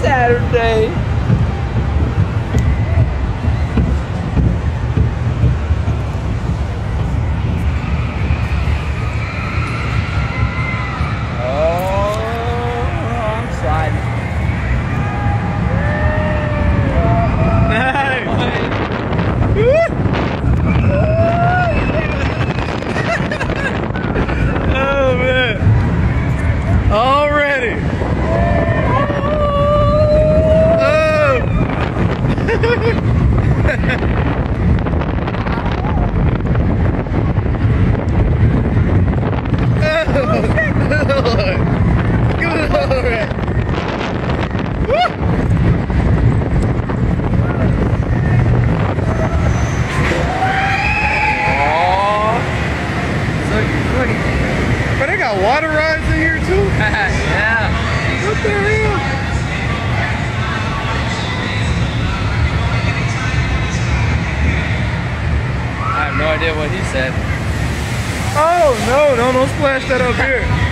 Saturday. But they got water rides in here too? yeah. What the hell? Idea what he said. Oh no, no, don't splash that up here.